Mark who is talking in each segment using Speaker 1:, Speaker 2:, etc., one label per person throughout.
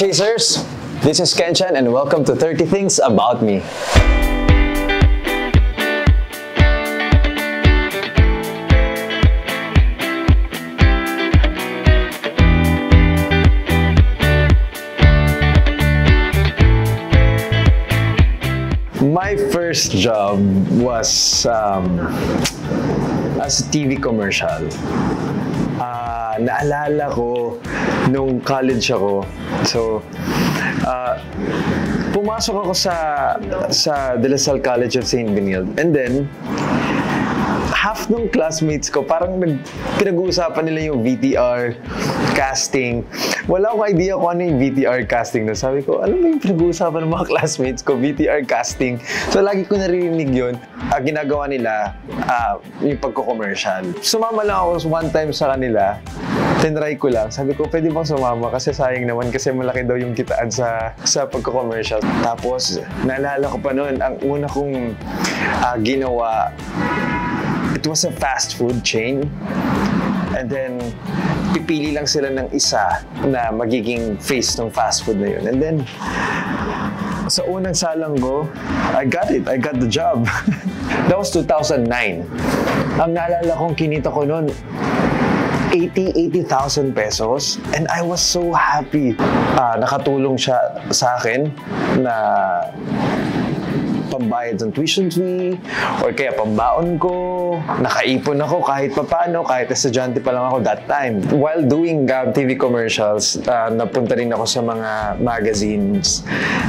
Speaker 1: Chasers! This is Kenchan and welcome to 30 Things About Me. My first job was um, as a TV commercial. Naalala ko nung college ako. So, ah, pumasok ako sa sa De La Salle College of St. Benilde. And then, half ng classmates ko, parang nag, pinag-uusapan nila yung VTR casting. Wala akong idea kung ano yung VTR casting na. Sabi ko, ano ba yung pinag-uusapan ng mga classmates ko? VTR casting. So, lagi ko naririnig yun. Ah, ginagawa nila ah, yung pagko-commercial. Sumama lang ako one time sa kanila. Tinry ko lang. Sabi ko, pwede bang sumama? Kasi sayang naman kasi malaki daw yung kitaan sa sa pagko-commercial. Tapos, naalala ko pa noon, ang una kong ah, ginawa it was a fast food chain. And then, pipili lang sila ng isa na magiging face ng fast food na yun. And then, sa unang salang ko, I got it. I got the job. That was 2009. Ang naalala kong kinita ko noon, 80, 80,000 pesos. And I was so happy. Ah, nakatulong siya sa akin na pambayad ng tuition fee or kaya pambaon ko. Nakaipon ako kahit papano, kahit estudyante pa lang ako that time. While doing uh, TV commercials, uh, napunta rin ako sa mga magazines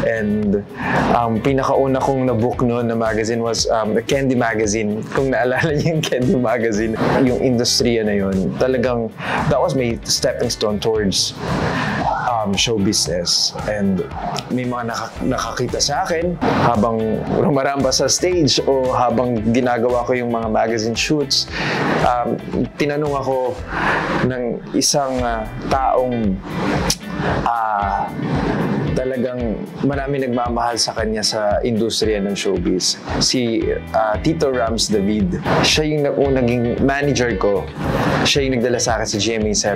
Speaker 1: and um, pinakauna kong nabook noon na magazine was um, the Candy Magazine. Kung naalala niyo yung Candy Magazine, yung industriya na yun, talagang that was my stepping stone towards um, show business. And may mga naka- nakakita sa akin habang rumaramba sa stage o habang ginagawa ko yung mga magazine shoots. Um, tinanong ako ng isang ah, taong ah, talagang marami nagmamahal sa kanya sa industriya ng showbiz. Si ah, Tito Rams David. Siya yung nag- naging manager ko. Siya yung nagdala sa akin sa GMA7.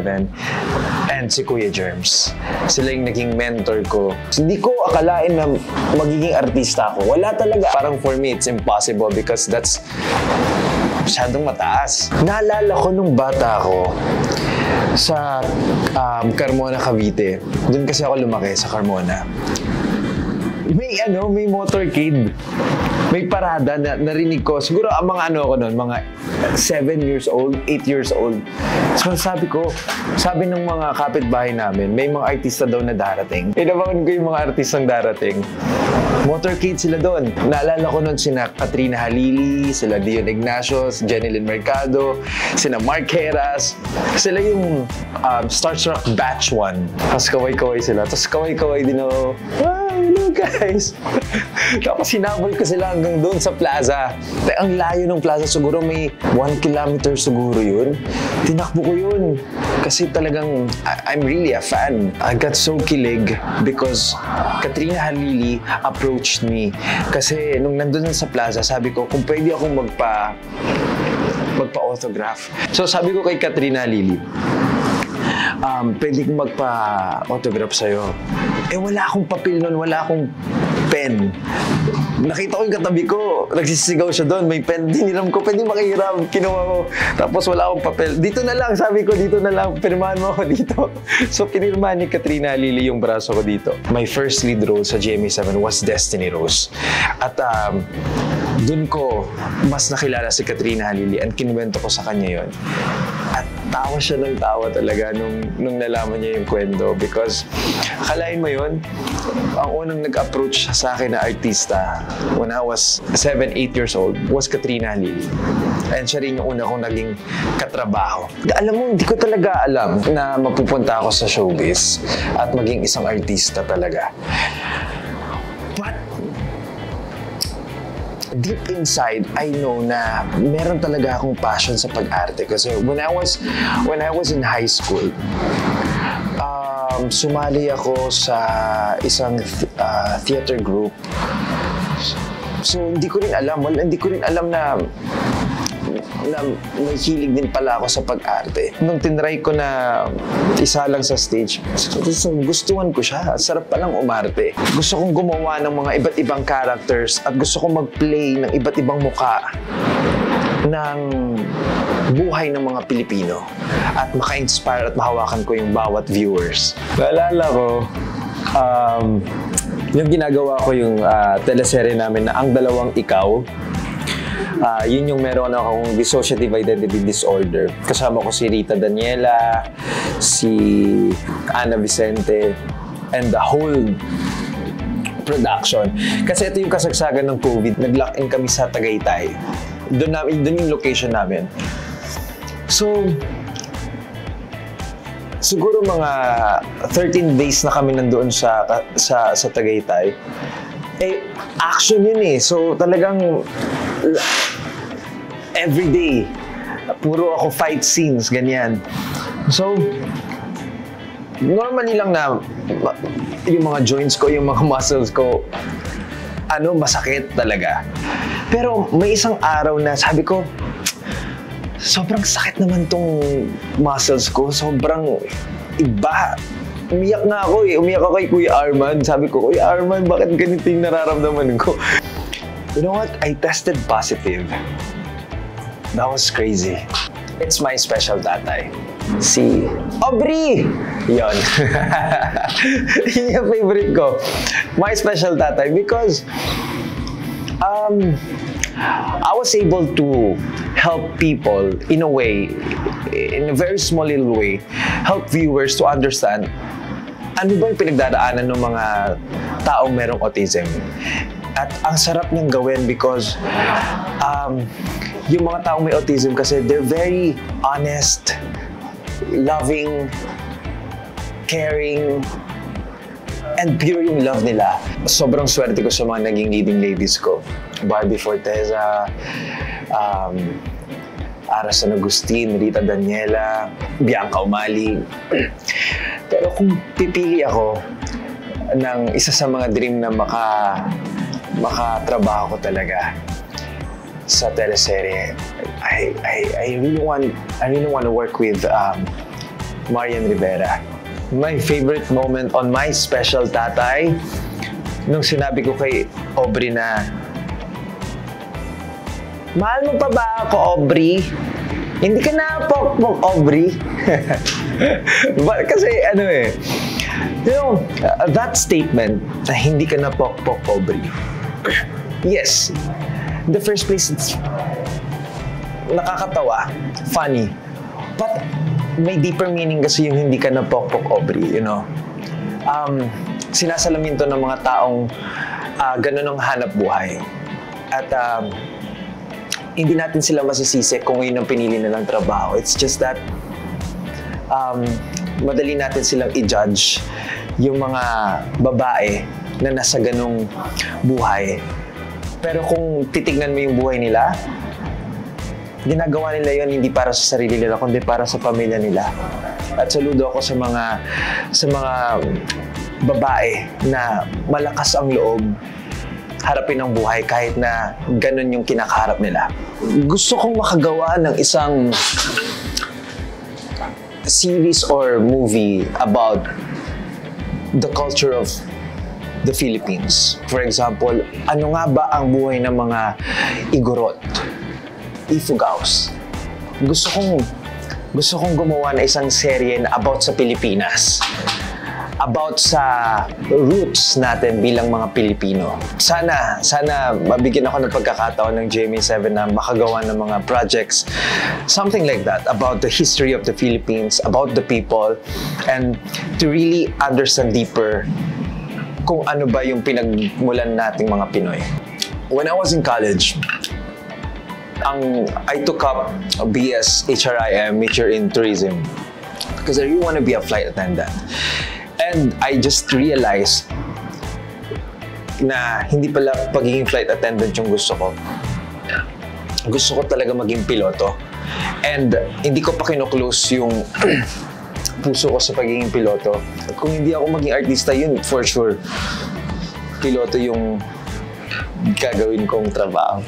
Speaker 1: And si Kuya Germs. Sila yung naging mentor ko. Hindi ko akalain na magiging artista ako. Wala talaga. Parang for me, it's impossible because that's masyadong mataas. Naalala ko nung bata ako, sa um, Carmona, Cavite. Doon kasi ako lumaki sa Carmona. May ano, may motorcade. May parada na narinig ko. Siguro ang mga ano ko noon, mga 7 years old, 8 years old. So sabi ko, sabi ng mga kapitbahay namin, may mga artista daw na darating. Inabangan ko yung mga artistang darating. Motorcade sila doon. Naalala ko noon sina Katrina Halili, sila Dion Ignacios, Jenny Lynn Mercado, sina Mark Heras. Sila yung um, Starstruck Batch 1. Tapos kaway-kaway sila. Tapos kaway-kaway din ako. Ah, hello guys! Tapos sinabol ko sila hanggang doon sa plaza. Ang layo ng plaza. Siguro may 1 kilometer siguro yun. Tinakbo ko yun. Kasi talagang I- I'm really a fan. I got so kilig because Katrina Halili approached me. Kasi nung nandun sa plaza, sabi ko, kung pwede akong magpa magpa-autograph. So sabi ko kay Katrina Halili, um, pwede kong magpa-autograph sa'yo. Eh, wala akong papel nun, wala akong pen. Nakita ko yung katabi ko, nagsisigaw siya doon, may pen, diniram ko, pwede makihiram, kinuha ko. Tapos wala akong papel. Dito na lang, sabi ko, dito na lang, pirmahan mo ako dito. So, pinirmahan ni Katrina Lili yung braso ko dito. My first lead role sa GMA7 was Destiny Rose. At um, dun ko mas nakilala si Katrina Halili and kinuwento ko sa kanya yon. Tawa siya ng tawa talaga nung, nung nalaman niya yung kwento because akalain mo yun, ang unang nag-approach sa akin na artista when I was 7, 8 years old was Katrina Halili. And siya rin yung una kong naging katrabaho. Alam mo, hindi ko talaga alam na mapupunta ako sa showbiz at maging isang artista talaga. Deep inside, I know na meron talaga akong passion sa pag-arte. Kasi when I was, when I was in high school, um, sumali ako sa isang th- uh, theater group. So, hindi ko rin alam. Well, hindi ko rin alam na na may hilig din pala ako sa pag-arte. Nung tinry ko na isa lang sa stage, gustuhan ko siya. Sarap palang umarte. Gusto kong gumawa ng mga iba't ibang characters at gusto kong mag-play ng iba't ibang muka ng buhay ng mga Pilipino at maka-inspire at mahawakan ko yung bawat viewers. Naalala ko, um, yung ginagawa ko yung uh, teleserye namin na Ang Dalawang Ikaw, uh, yun yung meron akong dissociative identity disorder. Kasama ko si Rita Daniela, si Ana Vicente, and the whole production. Kasi ito yung kasagsagan ng COVID, nag-lock-in kami sa Tagaytay. Doon, namin, doon yung location namin. So, siguro mga 13 days na kami nandoon sa sa sa Tagaytay. Eh action yun eh. So talagang every day puro ako fight scenes ganyan. So normally lang na yung mga joints ko, yung mga muscles ko ano masakit talaga. Pero may isang araw na sabi ko, sobrang sakit naman tong muscles ko. Sobrang iba. Umiyak na ako eh. Umiyak ako kay Kuya Arman. Sabi ko, Kuya Arman, bakit ganito yung nararamdaman ko? You know what? I tested positive. That was crazy. It's my special tatay. Si Aubrey! Yon. Yun yung favorite ko. My special tatay because um, I was able to help people in a way, in a very small little way, help viewers to understand ano ba yung pinagdadaanan ng mga taong merong autism. At ang sarap niyang gawin because um, yung mga taong may autism kasi they're very honest, loving, caring, and pure yung love nila. Sobrang swerte ko sa mga naging leading ladies ko. Barbie Forteza, um, Ara San Agustin, Rita Daniela, Bianca Umali. Pero kung pipili ako ng isa sa mga dream na maka makatrabaho ko talaga sa teleserye, I, I, I really want I really want to work with um, Marian Rivera. My favorite moment on my special tatay nung sinabi ko kay Aubrey na Mahal mo pa ba ako, Aubrey? Hindi ka na pok-pok, Aubrey. But kasi ano eh, you know, uh, that statement na hindi ka na pok-pok, Aubrey. yes, the first place, it's nakakatawa, funny. But may deeper meaning kasi yung hindi ka na pok-pok, Aubrey, you know. Um, sinasalamin to ng mga taong uh, ganun ang hanap buhay. At um, hindi natin sila masisisi kung yun ang pinili nilang trabaho. It's just that um, madali natin silang i-judge yung mga babae na nasa ganong buhay. Pero kung titignan mo yung buhay nila, ginagawa nila yon hindi para sa sarili nila, kundi para sa pamilya nila. At saludo ako sa mga sa mga babae na malakas ang loob harapin ang buhay kahit na ganun yung kinakaharap nila. Gusto kong makagawa ng isang series or movie about the culture of the Philippines. For example, ano nga ba ang buhay ng mga Igorot, Ifugaos? Gusto kong gusto kong gumawa ng isang serye na about sa Pilipinas about sa roots natin bilang mga Pilipino. Sana, sana mabigyan ako ng pagkakataon ng GMA7 na makagawa ng mga projects, something like that, about the history of the Philippines, about the people, and to really understand deeper kung ano ba yung pinagmulan nating mga Pinoy. When I was in college, ang I took up BS HRIM major in tourism because I really want to be a flight attendant. And I just realized na hindi pala pagiging flight attendant yung gusto ko. Gusto ko talaga maging piloto. And hindi ko pa kino-close yung puso ko sa pagiging piloto. At kung hindi ako maging artista, yun for sure, piloto yung gagawin kong trabaho.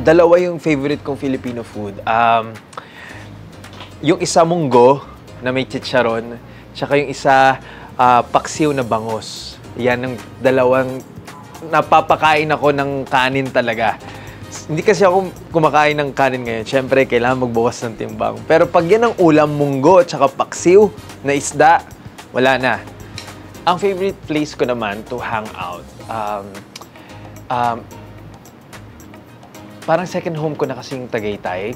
Speaker 2: Dalawa yung favorite kong Filipino food. Um, yung isa munggo na may chicharon, tsaka yung isa uh, paksiw na bangos. Yan ang dalawang napapakain ako ng kanin talaga. Hindi kasi ako kumakain ng kanin ngayon. Siyempre, kailangan magbawas ng timbang. Pero pag yan ang ulam, munggo, tsaka paksiw na isda, wala na. Ang favorite place ko naman to hang out, um, um, parang second home ko na kasing Tagaytay.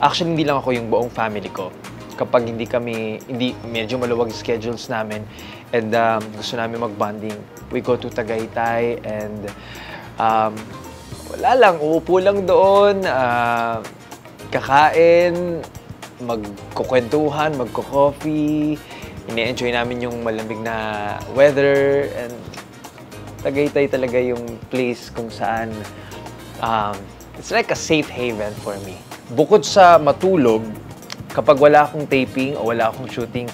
Speaker 2: Actually, hindi lang ako yung buong family ko. Kapag hindi kami, hindi, medyo maluwag yung schedules namin and um, gusto namin mag-bonding, we go to Tagaytay and um, wala lang, uupo lang doon, ah, kakain, magkukwentuhan, magko-coffee, ini-enjoy namin yung malamig na weather. And Tagaytay talaga yung place kung saan um, it's like a safe haven for me. Bukod sa matulog, kapag wala akong taping o wala akong shooting,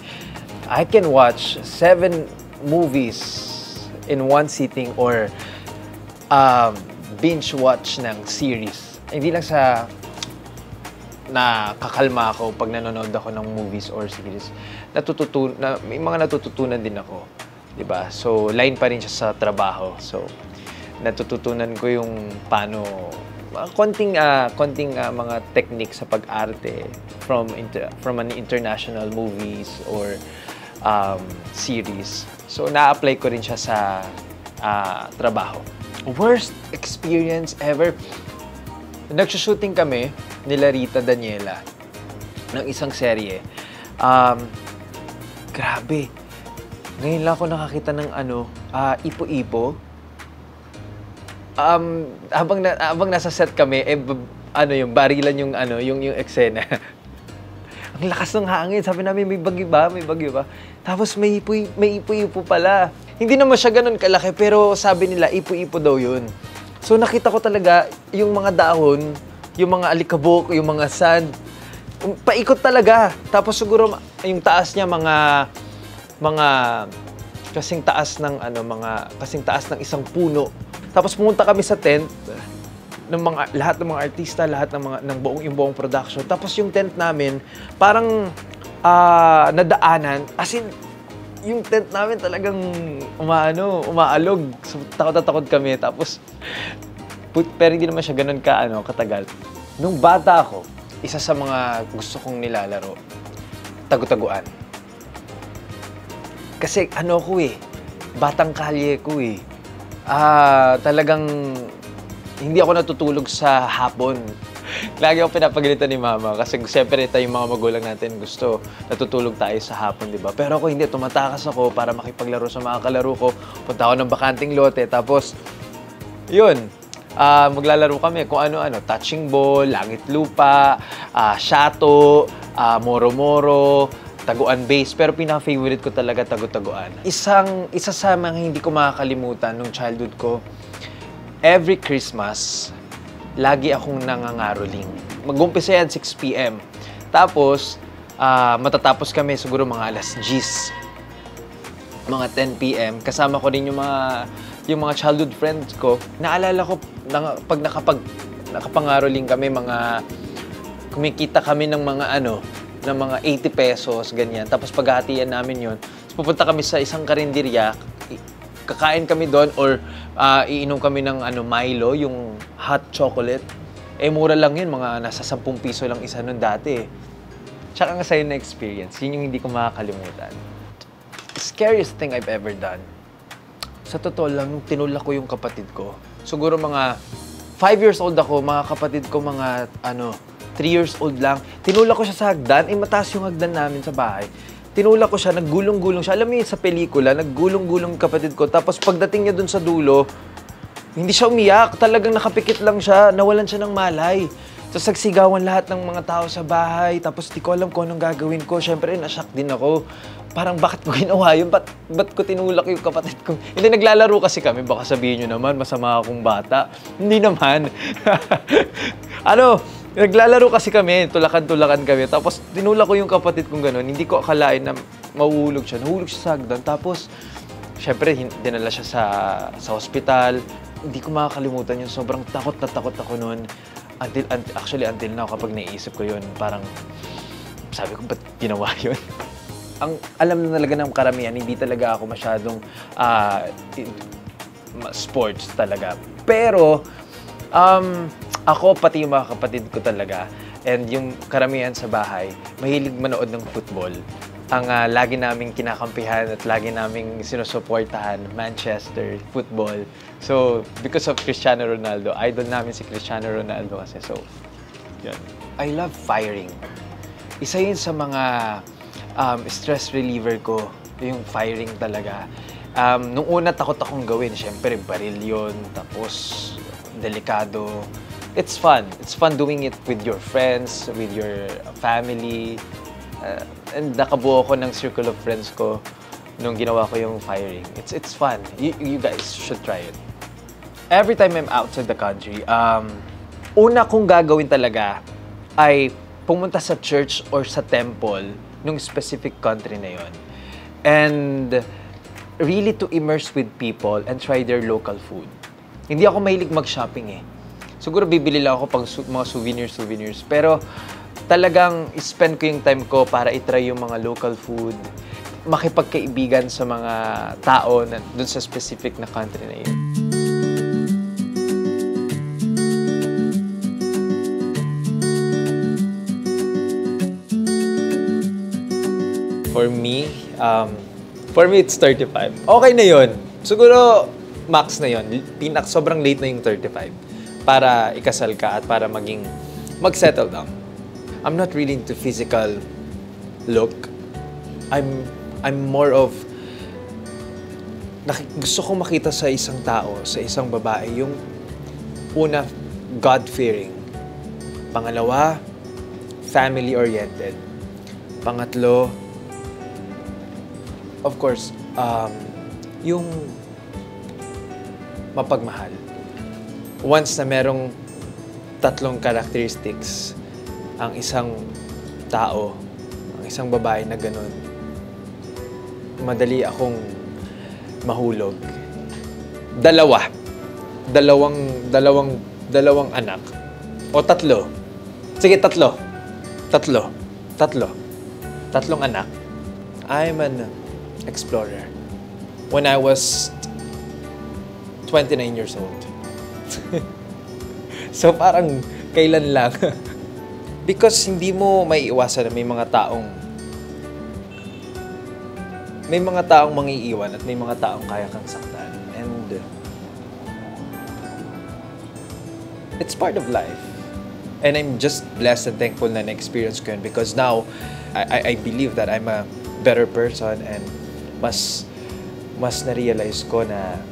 Speaker 2: I can watch seven movies in one sitting or um, binge watch ng series. Hindi lang sa nakakalma ako pag nanonood ako ng movies or series. Natututun na, may mga natututunan din ako. 'di ba? So, line pa rin siya sa trabaho. So, natututunan ko yung paano mga konting ah, konting ah, mga technique sa pag-arte from inter- from an international movies or um, series. So, na-apply ko rin siya sa ah, trabaho. Worst experience ever. Nagsushooting kami nila Rita Daniela ng isang serye. Um, grabe. Ngayon lang ako nakakita ng ano, ah, ipo-ipo. Um, habang, na, habang nasa set kami, eh, ano yung barilan yung ano, yung yung eksena. Ang lakas ng hangin. Sabi namin, may bagyo ba? May bagyo ba? Tapos may ipo, may ipo-ipo pala. Hindi naman siya ganun kalaki, pero sabi nila, ipo-ipo daw yun. So nakita ko talaga yung mga dahon, yung mga alikabok, yung mga sand. um, Paikot talaga. Tapos siguro yung taas niya mga mga kasing taas ng ano mga kasing taas ng isang puno. Tapos pumunta kami sa tent ng mga lahat ng mga artista, lahat ng mga ng buong yung buong production. Tapos yung tent namin parang ah, nadaanan as in yung tent namin talagang umaano, umaalog. So, takot na takot kami. Tapos, put, pero hindi naman siya ganun ka, ano, katagal. Nung bata ako, isa sa mga gusto kong nilalaro, tagu-taguan. Kasi ano ko eh, batang kalye ko eh. Ah, talagang hindi ako natutulog sa hapon. Lagi ako pinapagalitan ni mama kasi siyempre tayong mga magulang natin gusto natutulog tayo sa hapon, di ba? Pero ako hindi, tumatakas ako para makipaglaro sa mga kalaro ko. Punta ako ng bakanting lote, tapos yun, ah, maglalaro kami kung ano-ano, touching ball, langit lupa, ah, shato, ah, moro-moro, taguan base, pero pinaka-favorite ko talaga tagu-taguan. Isang, isa sa mga hindi ko makakalimutan nung childhood ko, every Christmas, lagi akong nangangaroling. Mag-umpisa yan 6 p.m. Tapos, ah, matatapos kami siguro mga alas 10 mga 10 p.m. Kasama ko din yung mga yung mga childhood friends ko. Naalala ko na, pag nakapag nakapangaroling kami mga kumikita kami ng mga ano ng mga 80 pesos ganyan. Tapos paghahatian namin yon. Pupunta kami sa isang karinderya, kakain kami doon or ah, iinom kami ng ano Milo, yung hot chocolate. Eh mura lang yun, mga nasa 10 piso lang isa nun dati. Tsaka nga sa'yo na experience, yun yung hindi ko makakalimutan scariest thing I've ever done, sa totoo lang, tinulak ko yung kapatid ko, siguro mga 5 years old ako, mga kapatid ko mga, ano, 3 years old lang, tinulak ko siya sa hagdan, eh mataas yung hagdan namin sa bahay. Tinulak ko siya, naggulong-gulong siya. Alam mo yun sa pelikula, naggulong-gulong kapatid ko. Tapos pagdating niya dun sa dulo, hindi siya umiyak. Talagang nakapikit lang siya. Nawalan siya ng malay. Tapos nagsigawan lahat ng mga tao sa bahay. Tapos di ko alam kung anong gagawin ko. Siyempre, nashock din ako. Parang bakit ko ginawa yun? Ba't, ba't ko tinulak yung kapatid ko? Hindi, naglalaro kasi kami. Baka sabihin nyo naman, masama akong bata. Hindi naman. ano, naglalaro kasi kami. Tulakan-tulakan kami. Tapos tinulak ko yung kapatid kong gano'n. Hindi ko akalain na mahuhulog siya. Nahulog siya sa hagdan. Tapos, Siyempre, hin- dinala siya sa, sa hospital. hindi ko makakalimutan yun. Sobrang takot na takot ako noon. Until, un- actually, until now, kapag naisip ko yun, parang sabi ko, ba't ginawa yun? Ang alam na talaga ng karamihan, hindi talaga ako masyadong ma- sports talaga. Pero, um, ako, pati yung mga kapatid ko talaga, and yung karamihan sa bahay, mahilig manood ng football. Ang ah, lagi naming kinakampihan at lagi naming sinusuportahan, Manchester, football. So, because of Cristiano Ronaldo, idol namin si Cristiano Ronaldo kasi. So, yan. I love firing. Isa yun sa mga um, stress reliever ko, yung firing talaga. Um, nung una, takot akong gawin. Siyempre, baril yun. Tapos, delikado. It's fun. It's fun doing it with your friends, with your family. Uh, and nakabuo ko ng circle of friends ko nung ginawa ko yung firing. It's it's fun. You, you guys should try it. Every time I'm outside the country, um, una kong gagawin talaga ay pumunta sa church or sa temple nung specific country na yon. And really to immerse with people and try their local food. Hindi ako mahilig mag-shopping eh. Siguro bibili lang ako pang su- mga souvenirs, souvenirs. Pero talagang spend ko yung time ko para itry yung mga local food, makipagkaibigan sa mga tao na dun sa specific na country na yun. For me, um, for me, it's 35. Okay na yun. Siguro, max na yun. Pinak, sobrang late na yung 35 para ikasal ka at para maging, mag-settle down. I'm not really into physical look. I'm, I'm more of, gusto ko makita sa isang tao, sa isang babae, yung una, God-fearing. Pangalawa, family-oriented. Pangatlo, of course, um, yung mapagmahal. Once na merong tatlong characteristics ang isang tao, ang isang babae na ganun, madali akong mahulog. Dalawa. Dalawang, dalawang, dalawang anak. O tatlo. Sige, tatlo. Tatlo. Tatlo. Tatlong anak. I'm an explorer. When I was 29 years old. so parang kailan lang. Because hindi mo may iwasan na may mga taong may mga taong mangiiwan at may mga taong kaya kang saktan. And it's part of life. And I'm just blessed and thankful na na-experience ko yun because now, I, I, I believe that I'm a better person and mas mas na-realize ko na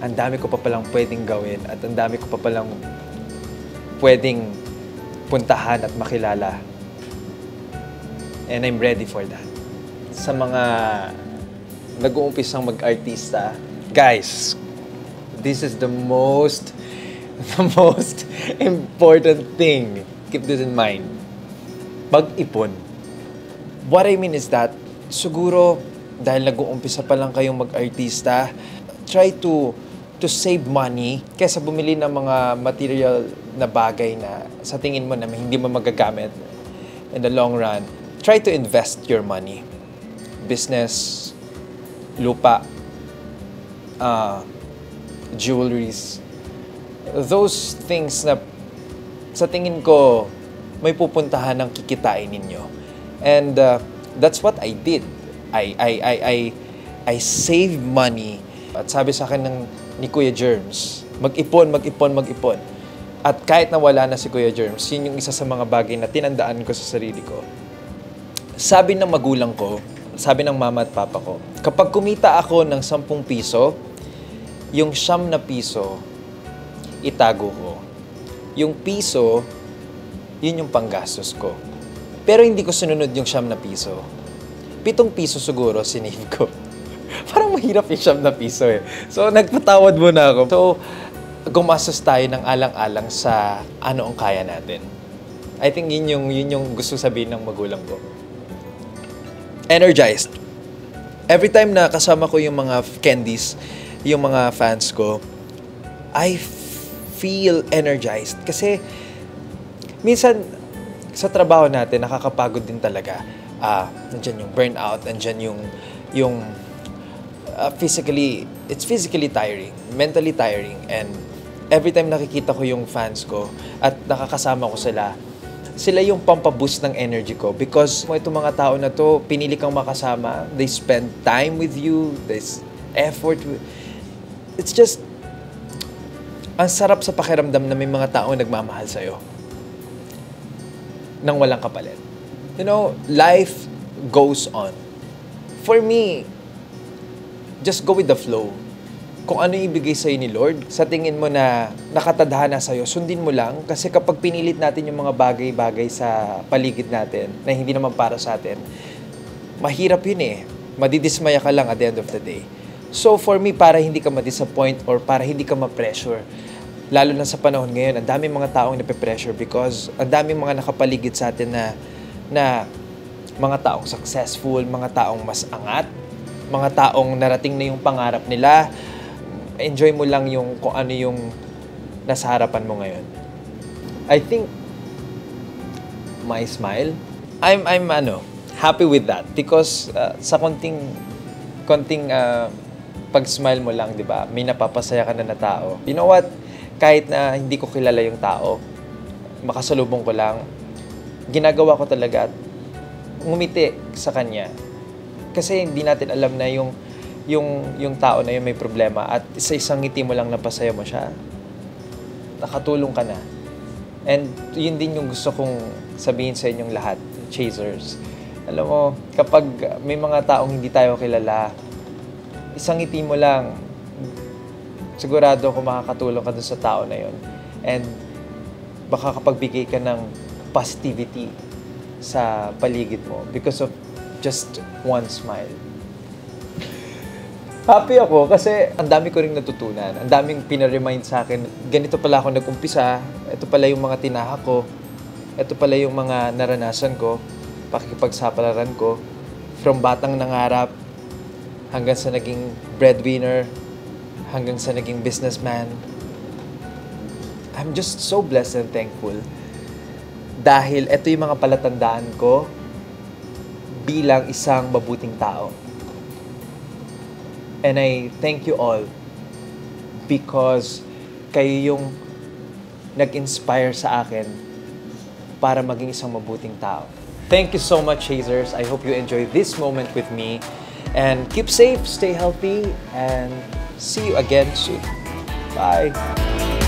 Speaker 2: ang dami ko pa palang pwedeng gawin at ang dami ko pa palang pwedeng puntahan at makilala. And I'm ready for that. Sa mga nag-uumpisang mag-artista, guys, this is the most the most important thing. Keep this in mind. Mag-ipon. What I mean is that, siguro, dahil nag-uumpisa pa lang kayong mag-artista, try to to save money kaysa bumili ng mga material na bagay na sa tingin mo na hindi mo magagamit in the long run. Try to invest your money. Business, lupa, uh, jewelries, those things na sa tingin ko may pupuntahan ng kikitain ninyo. And uh, that's what I did. I I I I I saved money. At sabi sa akin ng ni Kuya Germs, mag-ipon, mag-ipon, mag-ipon. At kahit na wala na si Kuya Germs, yun yung isa sa mga bagay na tinandaan ko sa sarili ko. Sabi ng magulang ko, sabi ng mama at papa ko, kapag kumita ako ng 10 piso, yung siyam na piso, itago ko. Yung piso, yun yung panggastos ko. Pero hindi ko sinunod yung siyam na piso. Pitong piso siguro sinave ko. Parang mahirap yung siyam na piso eh. So, nagpatawad muna ako. So, gumastos tayo ng alang-alang sa ano ang kaya natin. I think yun yung, yun yung gusto sabihin ng magulang ko. Energized. Every time na kasama ko yung mga candies, yung mga fans ko, I feel energized. Kasi minsan sa trabaho natin, nakakapagod din talaga. Ah, nandyan yung burnout, nandyan yung, yung uh, physically, it's physically tiring, mentally tiring, and every time nakikita ko yung fans ko at nakakasama ko sila, sila yung pampaboost ng energy ko because mo itong mga tao na to, pinili kang makasama, they spend time with you, this effort. It's just, ang sarap sa pakiramdam na may mga taong nagmamahal sa'yo nang walang kapalit. You know, life goes on. For me, just go with the flow. Kung ano yung ibigay sa'yo ni Lord, sa tingin mo na nakatadhana sa'yo, sundin mo lang. Kasi kapag pinilit natin yung mga bagay-bagay sa paligid natin na hindi naman para sa atin, mahirap yun eh. Madidismaya ka lang at the end of the day. So for me, para hindi ka ma-disappoint or para hindi ka ma-pressure, lalo na sa panahon ngayon, ang daming mga taong nape-pressure because ang daming mga nakapaligid sa atin na, na mga taong successful, mga taong mas angat, mga taong narating na yung pangarap nila. Enjoy mo lang yung kung ano yung nasa harapan mo ngayon. I think my smile, I'm I'm ano, happy with that because uh, sa konting konting uh, pag-smile mo lang, 'di ba? May napapasaya ka na na tao. You know what? Kahit na hindi ko kilala yung tao, makasalubong ko lang, ginagawa ko talaga ngumiti sa kanya. Kasi hindi natin alam na yung yung yung tao na yun may problema at sa isang ngiti mo lang napasaya mo siya. Nakatulong ka na. And yun din yung gusto kong sabihin sa inyong lahat, chasers. Alam mo, kapag may mga taong hindi tayo kilala, isang ngiti mo lang, sigurado ako makakatulong ka dun sa tao na yun. And baka kapagbigay ka ng positivity sa paligid mo because of just one smile. Happy ako kasi ang dami ko rin natutunan. Ang daming pinaremind sa akin. Ganito pala ako nag-umpisa. Ito pala yung mga tinahak ko. Ito pala yung mga naranasan ko. Pakikipagsapalaran ko. From batang nangarap hanggang sa naging breadwinner, hanggang sa naging businessman. I'm just so blessed and thankful. Dahil ito yung mga palatandaan ko bilang isang mabuting tao. And I thank you all because kayo yung nag-inspire sa akin para maging isang mabuting tao. Thank you so much, Chasers. I hope you enjoy this moment with me. And keep safe, stay healthy, and see you again soon. Bye.